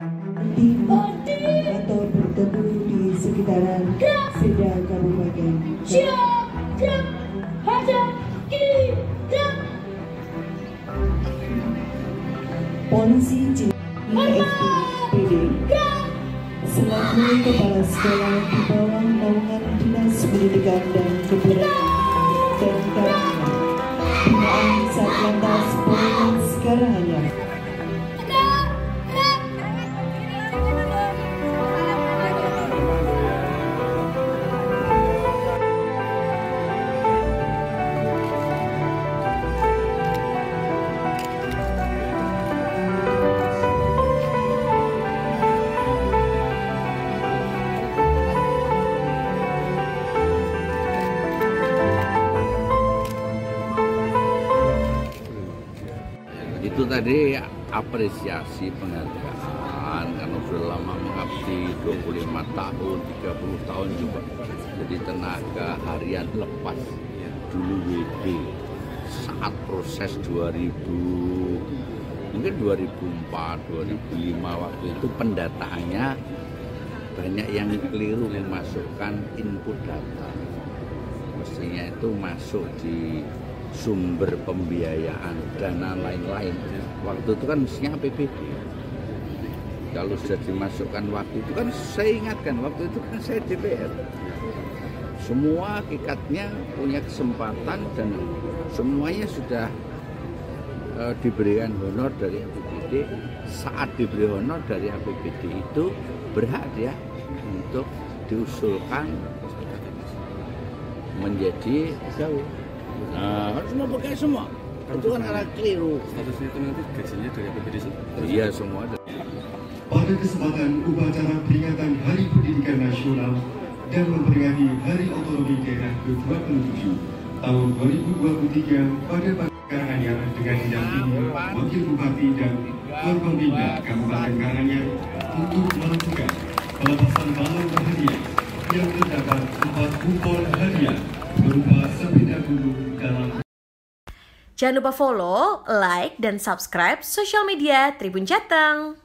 atau bertemu di sekitaran Seda Kabupaten. Polisi SPD selaku kepala sekolah di bawah naungan Dinas Pendidikan dan Kebudayaan dan Karangan binaan Satlantas Polres Karanganyar. Itu tadi apresiasi penghargaan karena sudah lama mengabdi 25 tahun 30 tahun juga. Jadi tenaga harian lepas. Dulu WD saat proses 2000 mungkin 2004 2005 waktu itu pendataannya banyak yang keliru memasukkan input data. Mestinya itu masuk di sumber pembiayaan dana lain-lain. Waktu itu kan mestinya APBD kalau sudah dimasukkan waktu itu kan saya ingatkan waktu itu kan saya DPR semua hakikatnya punya kesempatan dan semuanya sudah eh, diberikan honor dari APBD saat diberi honor dari APBD itu berhak dia untuk diusulkan menjadi jauh Nah, mau pakai semua. Itu kan karena keliru. statusnya itu nanti gajinya dari APBD sih? Iya semua. pada kesempatan upacara peringatan Hari Pendidikan Nasional dan memperingati Hari Otonomi Daerah ke-27 tahun 2023 pada Pagi Karanganyar dengan didampingi Wakil Bupati dan Forkompimda Kabupaten Karanganyar untuk melakukan pelepasan balon berhadiah yang terdapat empat kupon hadiah berupa sepeda gunung dalam Jangan lupa follow, like, dan subscribe sosial media Tribun Jateng.